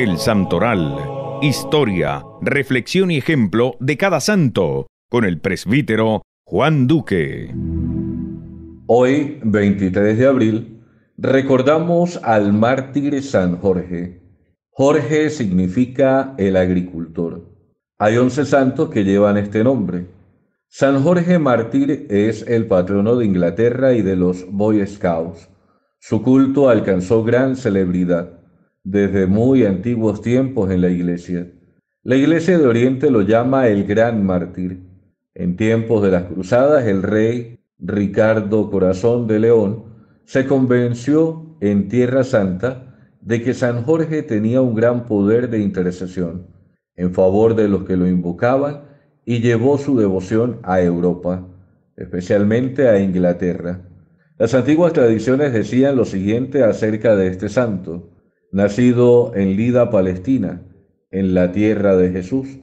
El Santoral. Historia, reflexión y ejemplo de cada santo con el presbítero Juan Duque. Hoy, 23 de abril, recordamos al mártir San Jorge. Jorge significa el agricultor. Hay once santos que llevan este nombre. San Jorge mártir es el patrono de Inglaterra y de los Boy Scouts. Su culto alcanzó gran celebridad desde muy antiguos tiempos en la iglesia. La iglesia de Oriente lo llama el gran mártir. En tiempos de las cruzadas, el rey Ricardo Corazón de León se convenció en Tierra Santa de que San Jorge tenía un gran poder de intercesión en favor de los que lo invocaban y llevó su devoción a Europa, especialmente a Inglaterra. Las antiguas tradiciones decían lo siguiente acerca de este santo. Nacido en Lida, Palestina, en la tierra de Jesús,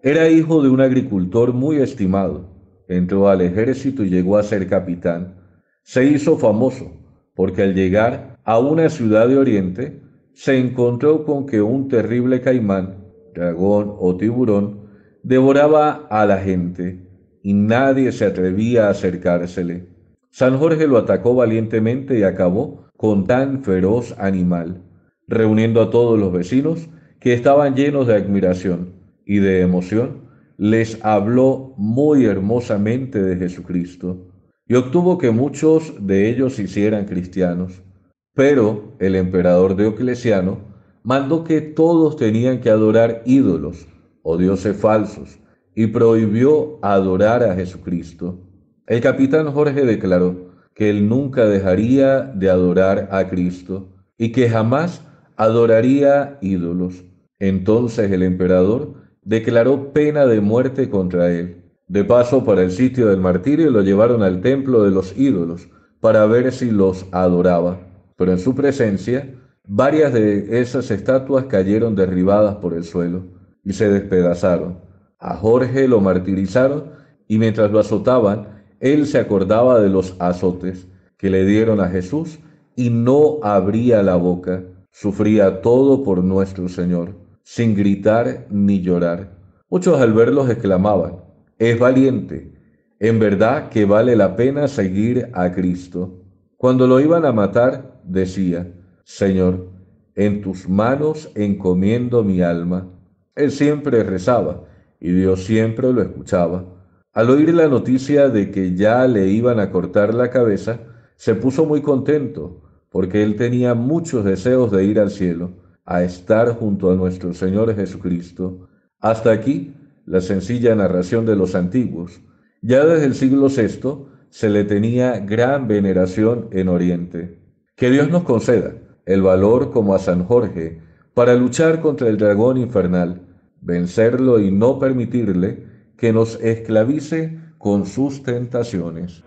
era hijo de un agricultor muy estimado. Entró al ejército y llegó a ser capitán. Se hizo famoso porque al llegar a una ciudad de Oriente se encontró con que un terrible caimán, dragón o tiburón devoraba a la gente y nadie se atrevía a acercársele. San Jorge lo atacó valientemente y acabó con tan feroz animal, reuniendo a todos los vecinos que estaban llenos de admiración y de emoción, les habló muy hermosamente de Jesucristo y obtuvo que muchos de ellos hicieran cristianos. Pero el emperador Diocleciano mandó que todos tenían que adorar ídolos o dioses falsos y prohibió adorar a Jesucristo. El capitán Jorge declaró que él nunca dejaría de adorar a Cristo y que jamás adoraría ídolos. Entonces el emperador declaró pena de muerte contra él. De paso, para el sitio del martirio lo llevaron al templo de los ídolos para ver si los adoraba. Pero en su presencia, varias de esas estatuas cayeron derribadas por el suelo y se despedazaron. A Jorge lo martirizaron y mientras lo azotaban, él se acordaba de los azotes que le dieron a Jesús y no abría la boca. Sufría todo por nuestro Señor, sin gritar ni llorar. Muchos al verlos exclamaban, es valiente, en verdad que vale la pena seguir a Cristo. Cuando lo iban a matar, decía, Señor, en tus manos encomiendo mi alma. Él siempre rezaba y Dios siempre lo escuchaba. Al oír la noticia de que ya le iban a cortar la cabeza, se puso muy contento, porque él tenía muchos deseos de ir al cielo, a estar junto a nuestro Señor Jesucristo. Hasta aquí la sencilla narración de los antiguos. Ya desde el siglo VI se le tenía gran veneración en Oriente. Que Dios nos conceda el valor como a San Jorge para luchar contra el dragón infernal, vencerlo y no permitirle que nos esclavice con sus tentaciones.